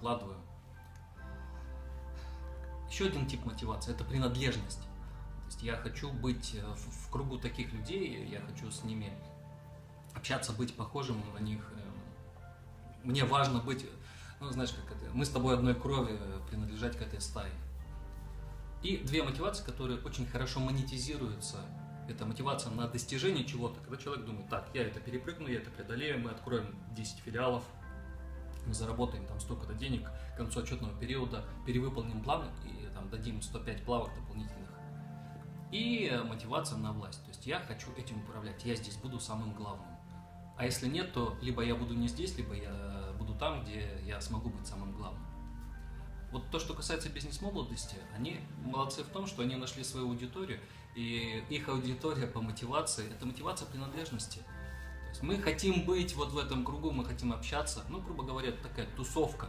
выкладываю. Еще один тип мотивации – это принадлежность. То есть я хочу быть э, в, кругу таких людей, я хочу с ними общаться, быть похожим на них. э, Мне важно быть, ну, знаешь, как это, мы с тобой одной крови, э, принадлежать к этой стае. И две мотивации, которые очень хорошо монетизируются. Это мотивация на достижение чего-то, когда человек думает, так, я это перепрыгну, я это преодолею, мы откроем 10 филиалов, мы заработаем там столько-то денег к концу отчетного периода, перевыполним план и там дадим 105 плавок дополнительных. И э, мотивация на власть. То есть я хочу этим управлять, я здесь буду самым главным. А если нет, то либо я буду не здесь, либо я буду там, где я смогу быть самым главным. Вот то, что касается бизнес-молодости, они молодцы в том, что они нашли свою аудиторию, и их аудитория по мотивации – это мотивация принадлежности. Мы хотим быть вот в этом кругу, мы хотим общаться, ну, грубо говоря, такая тусовка.